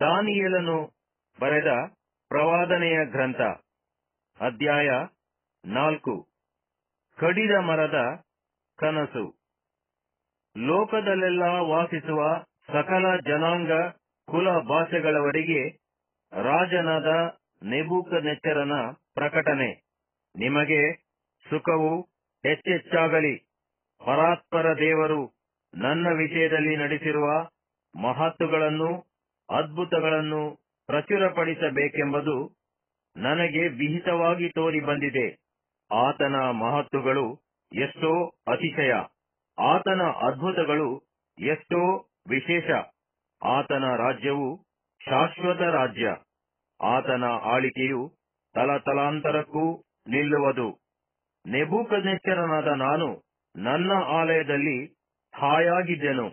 ದಾನಿಯೇಲನು ಬರೆದ ಪ್ರವಾದನೆಯ ಗ್ರಂಥ, ಅಧ್ಯಾಯ ನಾಲ್ಕು. ಕಡಿದ ಮರದ ಕನಸು. ಲೋಕದಲ್ಲೆಲ್ಲ ವಾಸಿಸುವ ಸಕಲ ಜನಾಂಗ ಕುಲ ಭಾಷೆಗಳವರಿಗೆ ರಾಜನಾದ ನೆಬೂಕದ್ನೆಚ್ಚರನ ಪ್ರಕಟನೆ. ನಿಮಗೆ ಸುಖವು ಹೆಚ್ಚೆಚ್ಚಾಗಲಿ. ಪರಾತ್ಪರ ದೇವರು ನನ್ನ ವಿಷಯದಲ್ಲಿ ನಡೆಸಿರುವ ಮಹತ್ತುಗಳನ್ನು ಅದ್ಭುತಗಳನ್ನು ಪ್ರಚುರಪಡಿಸಬೇಕೆಂಬುದು ನನಗೆ ವಿಹಿತವಾಗಿ ತೋರಿ ಬಂದಿದೆ. ಆತನ ಮಹತ್ತುಗಳು ಎಷ್ಟೋ ಅತಿಶಯ. ಆತನ ಅದ್ಭುತಗಳು ಎಷ್ಟೋ ವಿಶೇಷ. ಆತನ ರಾಜ್ಯವು ಶಾಶ್ವತ ರಾಜ್ಯ. ಆತನ ಆಳಿಕೆಯು ತಲತಲಾಂತರಕ್ಕೂ ನಿಲ್ಲುವುದು. ನೆಬೂಕದ್ನೆಚ್ಚರನಾದ ನಾನು ನನ್ನ ಆಲಯದಲ್ಲಿ ಹಾಯಾಗಿದ್ದೆನು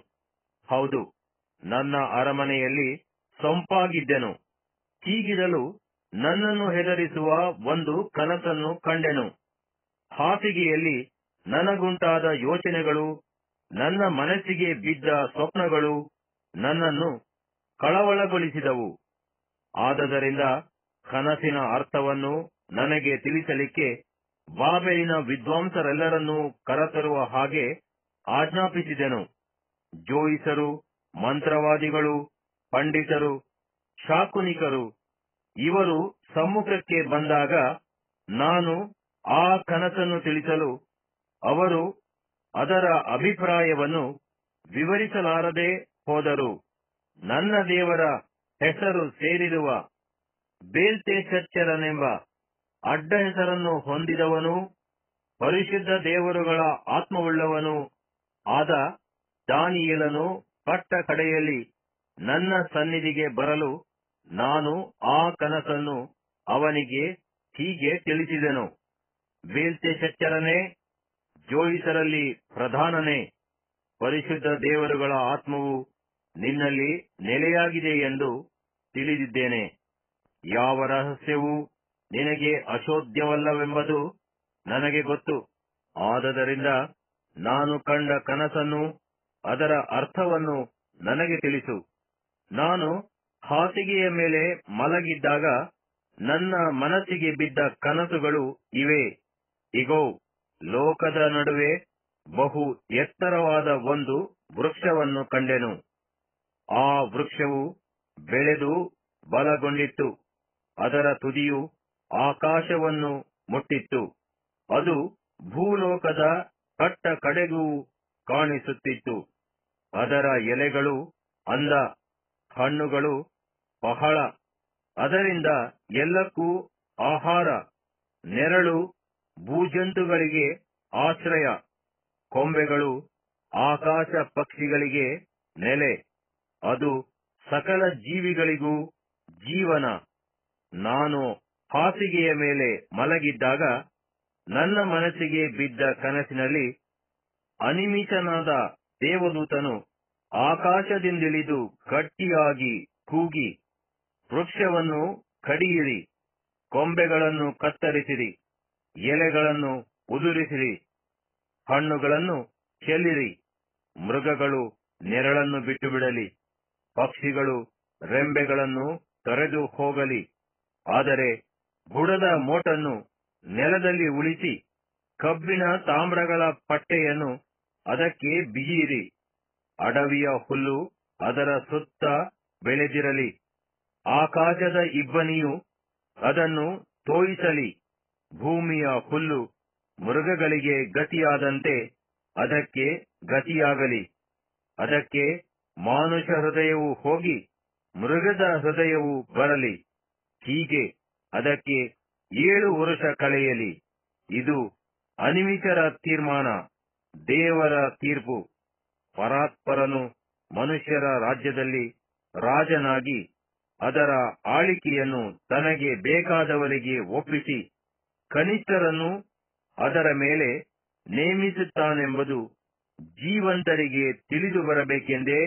ಹೌದು, ನನ್ನ ಅರಮನೆಯಲ್ಲಿ ಸೊಂಪಾಗಿದ್ದೆನು ಹೀಗಿರಲು ನನ್ನನ್ನು ಹೆದರಿಸುವ ಒಂದು ಕನಸನ್ನು ಕಂಡೆನು. ಹಾಸಿಗೆಯಲ್ಲಿ ನನಗುಂಟಾದ ಯೋಚನೆಗಳು, ನನ್ನ ಮನಸ್ಸಿಗೆ ಬಿದ್ದ ಸ್ವಪ್ನಗಳು ನನ್ನನ್ನು ಕಳವಳಗೊಳಿಸಿದವು. ಆದದರಿಂದ ಕನಸಿನ ಅರ್ಥವನ್ನು ನನಗೆ ತಿಳಿಸಲಿಕ್ಕೆ ಬಾಬೆಲಿನ ವಿದ್ವಾಂಸರೆಲ್ಲರನ್ನೂ ಕರತರುವ ಹಾಗೆ ಆಜ್ಞಾಪಿಸಿದೆನು. ಜೋಯಿಸರು, ಮಂತ್ರವಾದಿಗಳು ಪಂಡಿತರು, ಶಾಕುನಿಕರು, ಇವರು ಸಮ್ಮುಖಕ್ಕೆ ಬಂದಾಗ ನಾನು ಆ ಕನಸನ್ನು ತಿಳಿಸಲು ಅವರು ಅದರ ಅಭಿಪ್ರಾಯವನ್ನು ವಿವರಿಸಲಾರದೆ ಹೋದರು. ನನ್ನ ದೇವರ ಹೆಸರು ಸೇರಿರುವ ಬೇಲ್ತೆಶಚ್ಚರನೆಂಬ ಅಡ್ಡ ಹೆಸರನ್ನು ಹೊಂದಿದವನು, ಪರಿಶುದ್ಧ ದೇವರುಗಳ ಆತ್ಮವುಳ್ಳವನು ಆದ ದಾನಿಯೇಲನು ಪಟ್ಟ ಕಡೆಯಲ್ಲಿ ನನ್ನ ಸನ್ನಿಧಿಗೆ ಬರಲು ನಾನು ಆ ಕನಸನ್ನು ಅವನಿಗೆ ಹೀಗೆ ತಿಳಿಸಿದೆನು. ಬೇಲ್ತೆಶಚ್ಚರನೇ ಜೋಯಿಸರಲ್ಲಿ ಪ್ರಧಾನನೇ, ಪರಿಶುದ್ಧ ದೇವರುಗಳ ಆತ್ಮವು ನಿನ್ನಲ್ಲಿ ನೆಲೆಯಾಗಿದೆ ಎಂದು ತಿಳಿದಿದ್ದೇನೆ. ಯಾವ ರಹಸ್ಯವೂ ನಿನಗೆ ಅಶೋಧ್ಯವಲ್ಲವೆಂಬುದು ನನಗೆ ಗೊತ್ತು. ಆದದರಿಂದ ನಾನು ಕಂಡ ಕನಸನ್ನು ಅದರ ಅರ್ಥವನ್ನು ನನಗೆ ತಿಳಿಸು. ನಾನು ಹಾಸಿಗೆಯ ಮೇಲೆ ಮಲಗಿದ್ದಾಗ ನನ್ನ ಮನಸ್ಸಿಗೆ ಬಿದ್ದ ಕನಸುಗಳು ಇವೆ. ಇಗೋ, ಲೋಕದ ನಡುವೆ ಬಹು ಎತ್ತರವಾದ ಒಂದು ವೃಕ್ಷವನ್ನು ಕಂಡೆನು. ಆ ವೃಕ್ಷವು ಬೆಳೆದು ಬಲಗೊಂಡಿತ್ತು. ಅದರ ತುದಿಯು ಆಕಾಶವನ್ನು ಮುಟ್ಟಿತ್ತು. ಅದು ಭೂಲೋಕದ ಕಟ್ಟ ಕಡೆಗೂ ಕಾಣಿಸುತ್ತಿತ್ತು. ಅದರ ಎಲೆಗಳು ಅಂದ ಹಣ್ಣುಗಳು ಬಹಳ. ಅದರಿಂದ ಎಲ್ಲಕ್ಕೂ ಆಹಾರ, ನೆರಳು, ಭೂಜಂತುಗಳಿಗೆ ಆಶ್ರಯ. ಕೊಂಬೆಗಳು ಆಕಾಶ ಪಕ್ಷಿಗಳಿಗೆ ನೆಲೆ. ಅದು ಸಕಲ ಜೀವಿಗಳಿಗೂ ಜೀವನ. ನಾನು ಹಾಸಿಗೆಯ ಮೇಲೆ ಮಲಗಿದ್ದಾಗ ನನ್ನ ಮನಸ್ಸಿಗೆ ಬಿದ್ದ ಕನಸಿನಲ್ಲಿ ಅನಿಮಿತನಾದ ದೇವದೂತನು ಆಕಾಶದಿಂದಿಳಿದು ಗಟ್ಟಿಯಾಗಿ ಕೂಗಿ, ವೃಕ್ಷವನ್ನು ಕಡಿಯಿರಿ, ಕೊಂಬೆಗಳನ್ನು ಕತ್ತರಿಸಿರಿ, ಎಲೆಗಳನ್ನು ಉದುರಿಸಿರಿ, ಹಣ್ಣುಗಳನ್ನು ಚೆಲ್ಲಿರಿ, ಮೃಗಗಳು ನೆರಳನ್ನು ಬಿಟ್ಟು ಬಿಡಲಿ ಪಕ್ಷಿಗಳು ರೆಂಬೆಗಳನ್ನು ತೊರೆದು ಹೋಗಲಿ, ಆದರೆ ಬುಡದ ಮೋಟನ್ನು ನೆಲದಲ್ಲಿ ಉಳಿಸಿ ಕಬ್ಬಿಣ ತಾಮ್ರಗಳ ಪಟ್ಟೆಯನ್ನು ಅದಕ್ಕೆ ಬಿಗಿಯಿರಿ. ಅಡವಿಯ ಹುಲ್ಲು ಅದರ ಸುತ್ತ ಬೆಳೆದಿರಲಿ. ಆಕಾಶದ ಇಬ್ಬನಿಯು ಅದನ್ನು ತೋಯಿಸಲಿ. ಭೂಮಿಯ ಹುಲ್ಲು ಮೃಗಗಳಿಗೆ ಗತಿಯಾದಂತೆ ಅದಕ್ಕೆ ಗತಿಯಾಗಲಿ. ಅದಕ್ಕೆ ಮಾನುಷ ಹೃದಯವು ಹೋಗಿ ಮೃಗದ ಹೃದಯವು ಬರಲಿ. ಹೀಗೆ ಅದಕ್ಕೆ ಏಳು ವರುಷ ಕಳೆಯಲಿ. ಇದು ಅನಿಮಿತರ ತೀರ್ಮಾನ, ದೇವರ ತೀರ್ಪು. ಪರಾತ್ಪರನು ಮನುಷ್ಯರ ರಾಜ್ಯದಲ್ಲಿ ರಾಜನಾಗಿ ಅದರ ಆಳಿಕೆಯನ್ನು ತನಗೆ ಬೇಕಾದವರಿಗೆ ಒಪ್ಪಿಸಿ ಕನಿಷ್ಠರನ್ನು ಅದರ ಮೇಲೆ ನೇಮಿಸುತ್ತಾನೆಂಬುದು ಜೀವಂತರಿಗೆ ತಿಳಿದು ಬರಬೇಕೆಂದೇ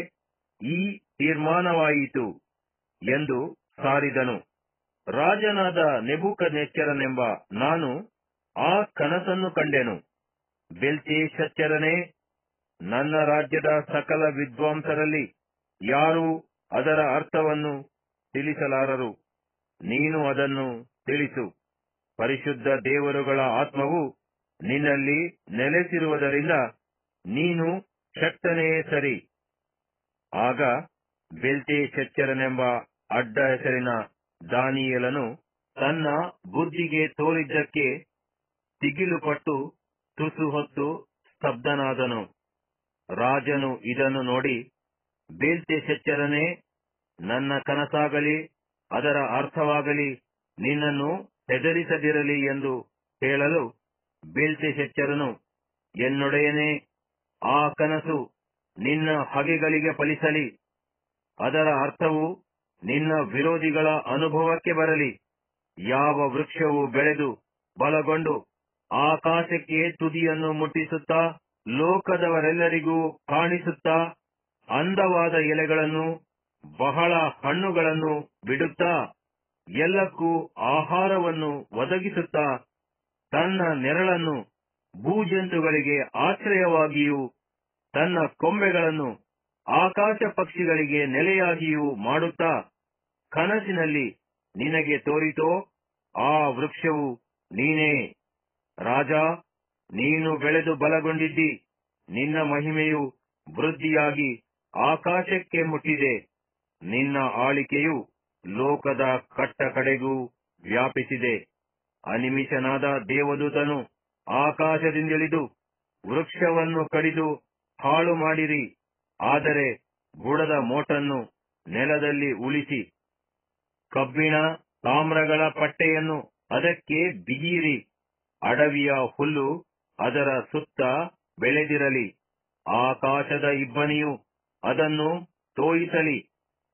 ಈ ತೀರ್ಮಾನವಾಯಿತು ಎಂದು ಸಾರಿದನು. ರಾಜನಾದ ನೆಬೂಕದ್ನೆಚ್ಚರನೆಂಬ ನಾನು ಆ ಕನಸನ್ನು ಕಂಡೆನು. ಬೆಲ್ತೇಶಚ್ಚರನೇ ನನ್ನ ರಾಜ್ಯದ ಸಕಲ ವಿದ್ವಾಂಸರಲ್ಲಿ ಯಾರೂ ಅದರ ಅರ್ಥವನ್ನು ತಿಳಿಸಲಾರರು. ನೀನು ಅದನ್ನು ತಿಳಿಸು. ಪರಿಶುದ್ಧ ದೇವರುಗಳ ಆತ್ಮವು ನಿನ್ನಲ್ಲಿ ನೆಲೆಸಿರುವುದರಿಂದ ನೀನು ಶಕ್ತನೇ ಸರಿ. ಆಗ ಬೆಲ್ತೆ ಶೆಚ್ಚರನೆಂಬ ಅಡ್ಡ ಹೆಸರಿನ ದಾನಿಯಲನು ತನ್ನ ಬುದ್ಧಿಗೆ ತೋರಿದ್ದಕ್ಕೆ ತಿಗಿಲುಪಟ್ಟು ತುಸು ಹೊತ್ತು ಸ್ತಬ್ಧನಾದನು. ರಾಜನು ಇದನ್ನು ನೋಡಿ ಬೇಲ್ತೆ ಶಚ್ಚರನೇ, ನನ್ನ ಕನಸಾಗಲಿ, ಅದರ ಅರ್ಥವಾಗಲಿ, ನಿನ್ನನ್ನು ಹೆದರಿಸದಿರಲಿ ಎಂದು ಹೇಳಲು ಬೇಲ್ತೆ ಸೆಚ್ಚರನು ಎನ್ನೊಡೆಯನೇ, ಆ ಕನಸು ನಿನ್ನ ಹಗೆಗಳಿಗೆ ಫಲಿಸಲಿ. ಅದರ ಅರ್ಥವು ನಿನ್ನ ವಿರೋಧಿಗಳ ಅನುಭವಕ್ಕೆ ಬರಲಿ. ಯಾವ ವೃಕ್ಷವು ಬೆಳೆದು ಬಲಗೊಂಡು ಆಕಾಶಕ್ಕೆ ತುದಿಯನ್ನು ಮುಟ್ಟಿಸುತ್ತಾ ಲೋಕದವರೆಲ್ಲರಿಗೂ ಕಾಣಿಸುತ್ತಾ ಅಂದವಾದ ಎಲೆಗಳನ್ನು, ಬಹಳ ಹಣ್ಣುಗಳನ್ನು ಬಿಡುತ್ತಾ ಎಲ್ಲಕ್ಕೂ ಆಹಾರವನ್ನು ಒದಗಿಸುತ್ತಾ ತನ್ನ ನೆರಳನ್ನು ಭೂಜಂತುಗಳಿಗೆ ಆಶ್ರಯವಾಗಿಯೂ, ತನ್ನ ಕೊಂಬೆಗಳನ್ನು ಆಕಾಶ ಪಕ್ಷಿಗಳಿಗೆ ನೆಲೆಯಾಗಿಯೂ ಮಾಡುತ್ತಾ ಕನಸಿನಲ್ಲಿ ನಿನಗೆ ತೋರಿತೋ, ಆ ವೃಕ್ಷವು ನೀನೇ. ರಾಜ ನೀನು ಬೆಳೆದು ಬಲಗೊಂಡಿದ್ದಿ. ನಿನ್ನ ಮಹಿಮೆಯು ವೃದ್ಧಿಯಾಗಿ ಆಕಾಶಕ್ಕೆ ಮುಟ್ಟಿದೆ. ನಿನ್ನ ಆಳಿಕೆಯು ಲೋಕದ ಕಟ್ಟ ಕಡೆಗೂ ವ್ಯಾಪಿಸಿದೆ. ಅನಿಮಿಷನಾದ ದೇವದೂತನು ಆಕಾಶದಿಂದಿಳಿದು ವೃಕ್ಷವನ್ನು ಕಡಿದು ಹಾಳು ಮಾಡಿರಿ. ಆದರೆ ಬುಡದ ಮೋಟನ್ನು ನೆಲದಲ್ಲಿ ಉಳಿಸಿ. ಕಬ್ಬಿಣ, ತಾಮ್ರಗಳ ಪಟ್ಟೆಯನ್ನು ಅದಕ್ಕೆ ಬಿಗಿಯಿರಿ. ಅಡವಿಯ ಹುಲ್ಲು ಅದರ ಸುತ್ತ ಬೆಳೆದಿರಲಿ. ಆಕಾಶದ ಇಬ್ಬನಿಯು ಅದನ್ನು ತೋಯಿಸಲಿ.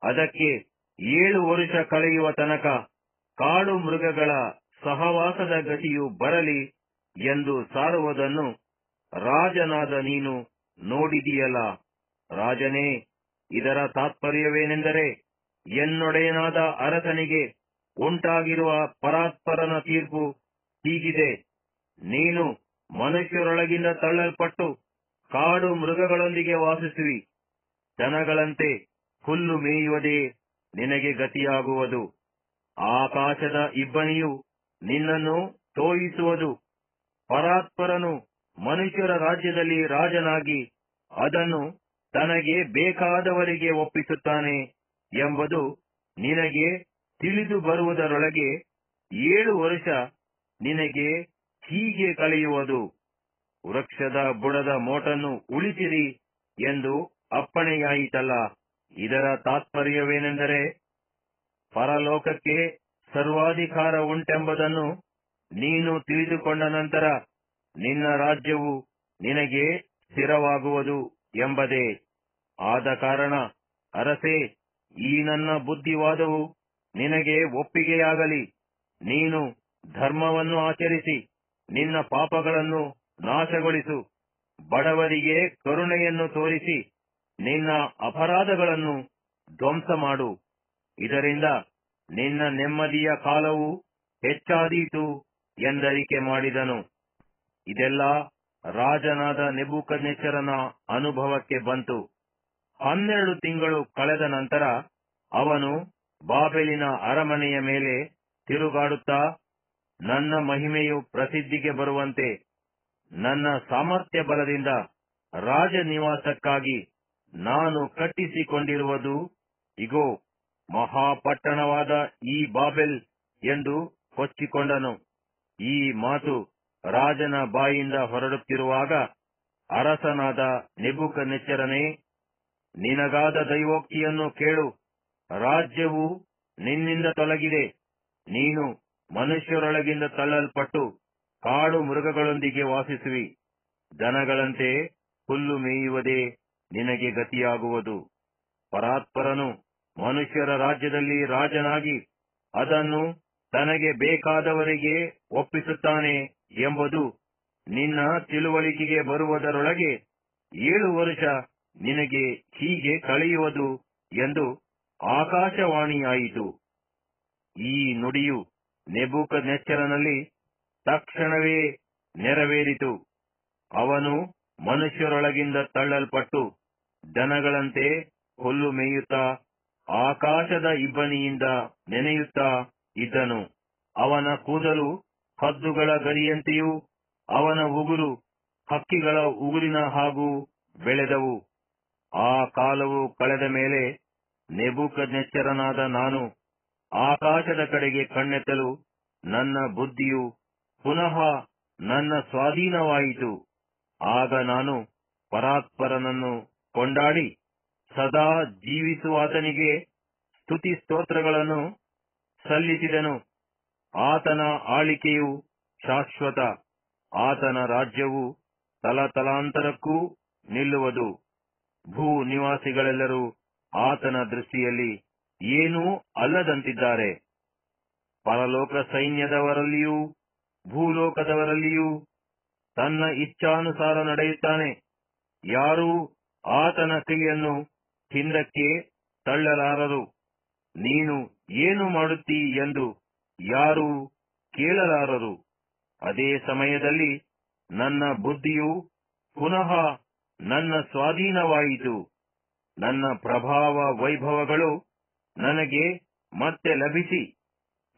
ಅದಕ್ಕೆ ಏಳು ವರುಷ ಕಳೆಯುವ ತನಕ ಕಾಡು ಮೃಗಗಳ ಸಹವಾಸದ ಗತಿಯು ಬರಲಿ ಎಂದು ಸಾರುವುದನ್ನು ರಾಜನಾದ ನೀನು ನೋಡಿದೀಯಲ್ಲ. ರಾಜನೇ, ಇದರ ತಾತ್ಪರ್ಯವೇನೆಂದರೆ ಎನ್ನೊಡೆಯನಾದ ಅರಸನಿಗೆ ಉಂಟಾಗಿರುವ ಪರಾತ್ಪರನ ತೀರ್ಪು ಹೀಗಿದೆ. ನೀನು ಮನುಷ್ಯರೊಳಗಿಂದ ತಳ್ಳಲ್ಪಟ್ಟು ಕಾಡು ಮೃಗಗಳೊಂದಿಗೆ ವಾಸಿಸುವಿ. ದನಗಳಂತೆ ಹುಲ್ಲು ಮೇಯುವುದೇ ನಿನಗೆ ಗತಿಯಾಗುವುದು. ಆಕಾಶದ ಇಬ್ಬನಿಯು ನಿನ್ನನ್ನು ತೋಯಿಸುವುದು. ಪರಾತ್ಪರನು ಮನುಷ್ಯರ ರಾಜ್ಯದಲ್ಲಿ ರಾಜನಾಗಿ ಅದನ್ನು ತನಗೆ ಬೇಕಾದವರಿಗೆ ಒಪ್ಪಿಸುತ್ತಾನೆ ಎಂಬುದು ನಿನಗೆ ತಿಳಿದು ಬರುವುದರೊಳಗೆ ಏಳು ವರ್ಷ ನಿನಗೆ ಹೀಗೆ ಕಳೆಯುವುದು ವೃಕ್ಷದ ಬುಡದ ಮೋಟನ್ನು ಉಳಿಸಿರಿ ಎಂದು ಅಪ್ಪಣೆಯಾಯಿತಲ್ಲ. ಇದರ ತಾತ್ಪರ್ಯವೇನೆಂದರೆ ಪರಲೋಕಕ್ಕೆ ಸರ್ವಾಧಿಕಾರ ಉಂಟೆಂಬುದನ್ನು ನೀನು ತಿಳಿದುಕೊಂಡ ನಂತರ ನಿನ್ನ ರಾಜ್ಯವು ನಿನಗೆ ಸ್ಥಿರವಾಗುವುದು ಎಂಬುದೇ. ಆದ ಕಾರಣ ಅರಸೆ, ಈ ನನ್ನ ಬುದ್ಧಿವಾದವು ನಿನಗೆ ಒಪ್ಪಿಗೆಯಾಗಲಿ. ನೀನು ಧರ್ಮವನ್ನು ಆಚರಿಸಿ. ನಿನ್ನ ಪಾಪಗಳನ್ನು ನಾಶಗೊಳಿಸು. ಬಡವರಿಗೆ ಕರುಣೆಯನ್ನು ತೋರಿಸಿ ನಿನ್ನ ಅಪರಾಧಗಳನ್ನು ಧ್ವಂಸ ಮಾಡು ಇದರಿಂದ ನಿನ್ನ ನೆಮ್ಮದಿಯ ಕಾಲವು ಹೆಚ್ಚಾದೀತು ಎಂದರಿಕೆ ಮಾಡಿದನು. ಇದೆಲ್ಲ ರಾಜನಾದ ನೆಬೂಕದ್ನೆಚ್ಚರನ ಅನುಭವಕ್ಕೆ ಬಂತು. ಹನ್ನೆರಡು ತಿಂಗಳು ಕಳೆದ ನಂತರ ಅವನು ಬಾಬೆಲಿನ ಅರಮನೆಯ ಮೇಲೆ ತಿರುಗಾಡುತ್ತಾ ನನ್ನ ಮಹಿಮೆಯು ಪ್ರಸಿದ್ಧಿಗೆ ಬರುವಂತೆ ನನ್ನ ಸಾಮರ್ಥ್ಯ ಬಲದಿಂದ ರಾಜನಿವಾಸಕ್ಕಾಗಿ ನಾನು ಕಟ್ಟಿಸಿಕೊಂಡಿರುವುದು ಇಗೋ, ಮಹಾಪಟ್ಟಣವಾದ ಈ ಬಾಬೆಲ್ ಎಂದು ಕೊಚ್ಚಿಕೊಂಡನು ಈ ಮಾತು ರಾಜನ ಬಾಯಿಂದ ಹೊರಡುತ್ತಿರುವಾಗ ಅರಸನಾದ ನೆಬುಕನೆಚ್ಚರನೇ ನಿನಗಾದ ದೈವೋಕ್ತಿಯನ್ನು ಕೇಳು. ರಾಜ್ಯವು ನಿನ್ನಿಂದ ತೊಲಗಿದೆ. ನೀನು ಮನುಷ್ಯರೊಳಗಿಂದ ತಳ್ಳಲ್ಪಟ್ಟು ಕಾಡು ಮೃಗಗಳೊಂದಿಗೆ ವಾಸಿಸುವಿ. ದನಗಳಂತೆ ಹುಲ್ಲು ಮೇಯುವುದೇ ನಿನಗೆ ಗತಿಯಾಗುವುದು. ಪರಾತ್ಪರನು ಮನುಷ್ಯರ ರಾಜ್ಯದಲ್ಲಿ ರಾಜನಾಗಿ ಅದನ್ನು ತನಗೆ ಬೇಕಾದವರಿಗೆ ಒಪ್ಪಿಸುತ್ತಾನೆ ಎಂಬುದು ನಿನ್ನ ತಿಳುವಳಿಕೆಗೆ ಬರುವುದರೊಳಗೆ ಏಳು ವರ್ಷ ನಿನಗೆ ಹೀಗೆ ಕಳೆಯುವುದು ಎಂದು ಆಕಾಶವಾಣಿಯಾಯಿತು. ಈ ನುಡಿಯು ನೆಬೂಕದ್ನೆಚ್ಚರನಲ್ಲಿ ತಕ್ಷಣವೇ ನೆರವೇರಿತು. ಅವನು ಮನುಷ್ಯರೊಳಗಿಂದ ತಳ್ಳಲ್ಪಟ್ಟು ದನಗಳಂತೆ ಹುಲ್ಲು ಮೇಯುತ್ತಾ ಆಕಾಶದ ಇಬ್ಬನಿಯಿಂದ ನೆನೆಯುತ್ತಾ ಇದ್ದನು. ಅವನ ಕೂದಲು ಹದ್ದುಗಳ ಗರಿಯಂತೆಯೂ ಅವನ ಉಗುರು ಹಕ್ಕಿಗಳ ಉಗುರಿನ ಹಾಗೂ ಬೆಳೆದವು. ಆ ಕಾಲವು ಕಳೆದ ಮೇಲೆ ನೆಬೂಕದ್ನೆಚ್ಚರನಾದ ನಾನು ಆಕಾಶದ ಕಡೆಗೆ ಕಣ್ಣೆತ್ತಲು ನನ್ನ ಬುದ್ಧಿಯು ಪುನಃ ನನ್ನ ಸ್ವಾಧೀನವಾಯಿತು. ಆಗ ನಾನು ಪರಾತ್ಪರನನ್ನು ಕೊಂಡಾಡಿ ಸದಾ ಜೀವಿಸುವಾತನಿಗೆ ಸ್ತುತಿ ಸ್ತೋತ್ರಗಳನ್ನು ಸಲ್ಲಿಸಿದನು. ಆತನ ಆಳಿಕೆಯು ಶಾಶ್ವತ, ಆತನ ರಾಜ್ಯವು ತಲತಲಾಂತರಕ್ಕೂ ನಿಲ್ಲುವುದು. ಭೂ ನಿವಾಸಿಗಳೆಲ್ಲರೂ ಆತನ ದೃಷ್ಟಿಯಲ್ಲಿ ಏನೂ ಅಲ್ಲದಂತಿದ್ದಾರೆ. ಪರಲೋಕ ಸೈನ್ಯದವರಲ್ಲಿಯೂ, ಭೂಲೋಕದವರಲ್ಲಿಯೂ ತನ್ನ ಇಚ್ಛಾನುಸಾರ ನಡೆಯುತ್ತಾನೆ. ಯಾರೂ ಆತನ ಕೈಯನ್ನು ಹಿಂದಕ್ಕೆ ತಳ್ಳಲಾರರು. ನೀನು ಏನು ಮಾಡುತ್ತೀ ಎಂದು ಯಾರೂ ಕೇಳಲಾರರು. ಅದೇ ಸಮಯದಲ್ಲಿ ನನ್ನ ಬುದ್ಧಿಯು ಪುನಃ ನನ್ನ ಸ್ವಾಧೀನವಾಯಿತು. ನನ್ನ ಪ್ರಭಾವ ವೈಭವಗಳು ನನಗೆ ಮತ್ತೆ ಲಭಿಸಿ.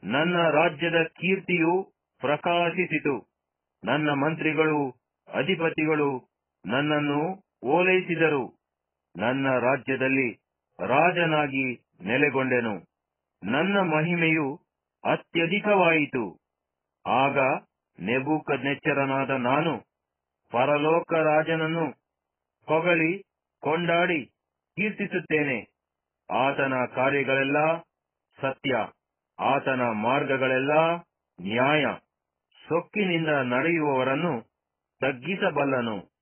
ನನ್ನ ರಾಜ್ಯದ ಕೀರ್ತಿಯು ಪ್ರಕಾಶಿಸಿತು. ನನ್ನ ಮಂತ್ರಿಗಳು, ಅಧಿಪತಿಗಳು ನನ್ನನ್ನು ಓಲೈಸಿದರು. ನನ್ನ ರಾಜ್ಯದಲ್ಲಿ ರಾಜನಾಗಿ ನೆಲೆಗೊಂಡೆನು. ನನ್ನ ಮಹಿಮೆಯು ಅತ್ಯಧಿಕವಾಯಿತು. ಆಗ ನೆಬೂಕದ್ನೆಚ್ಚರನಾದ ನಾನು ಪರಲೋಕ ರಾಜನನ್ನು ಹೊಗಳಿ ಕೊಂಡಾಡಿ ಕೀರ್ತಿಸುತ್ತೇನೆ. ಆತನ ಕಾರ್ಯಗಳೆಲ್ಲ ಸತ್ಯ ಆತನ ಮಾರ್ಗಗಳೆಲ್ಲ ನ್ಯಾಯ. ಸೊಕ್ಕಿನಿಂದ ನಡೆಯುವವರನ್ನು ತಗ್ಗಿಸಬಲ್ಲನು.